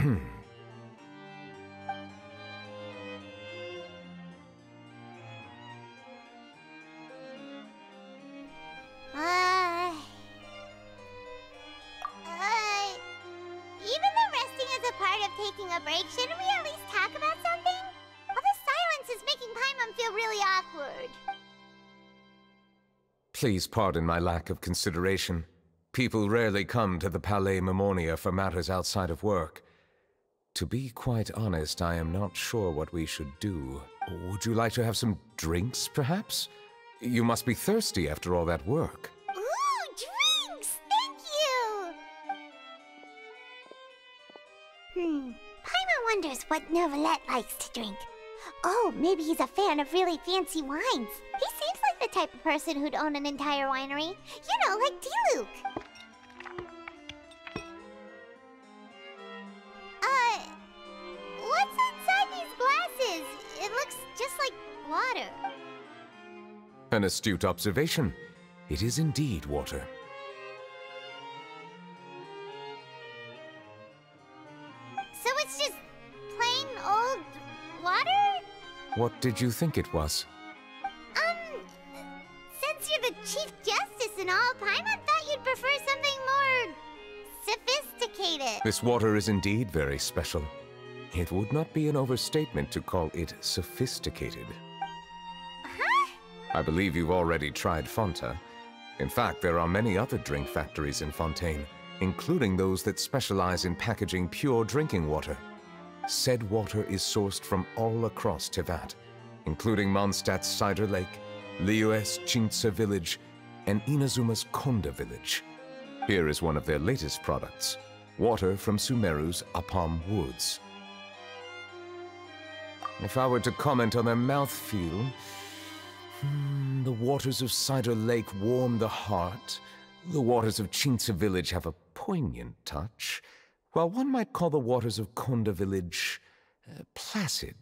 Even resting is a part of taking a break, shouldn't we at least talk about something? All this silence is making feel really awkward. Please pardon my lack of consideration. People rarely come to the Palais Mermonia for matters outside of work. To be quite honest, I am not sure what we should do. Would you like to have some drinks, perhaps? You must be thirsty after all that work. Ooh, drinks! Thank you! Hmm. Paimon wonders what Neuvillette likes to drink. Oh, maybe he's a fan of really fancy wines. He seems like the type of person who'd own an entire winery. You know, like Diluc. Uh, An astute observation. It is indeed water. So it's just plain old water? What did you think it was? Um, since you're the Chief Justice and all, Paimon thought you'd prefer something more sophisticated. This water is indeed very special. It would not be an overstatement to call it sophisticated. I believe you've already tried Fonta. In fact, there are many other drink factories in Fontaine, including those that specialize in packaging pure drinking water. Said water is sourced from all across Teyvat, including Mondstadt's Cider Lake, Liyue's Qingce Village, and Inazuma's Konda Village. Here is one of their latest products, water from Sumeru's Apam Woods. If I were to comment on their mouthfeel, Hmm, the waters of Cider Lake warm the heart. The waters of Qingce Village have a poignant touch, while one might call the waters of Konda Village uh, placid.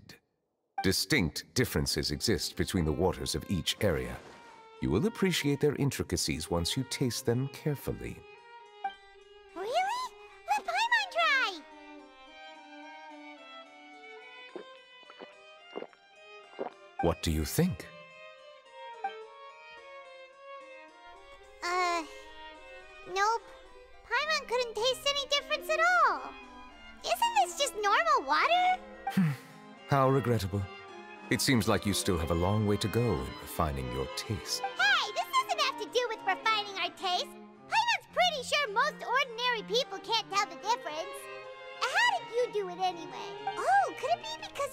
Distinct differences exist between the waters of each area. You will appreciate their intricacies once you taste them carefully. Really? Let Paimon try! What do you think? Paimon couldn't taste any difference at all. Isn't this just normal water? Hmm. How regrettable. It seems like you still have a long way to go in refining your taste. Hey, this doesn't have to do with refining our taste. Paimon's pretty sure most ordinary people can't tell the difference. How did you do it anyway? Oh, could it be because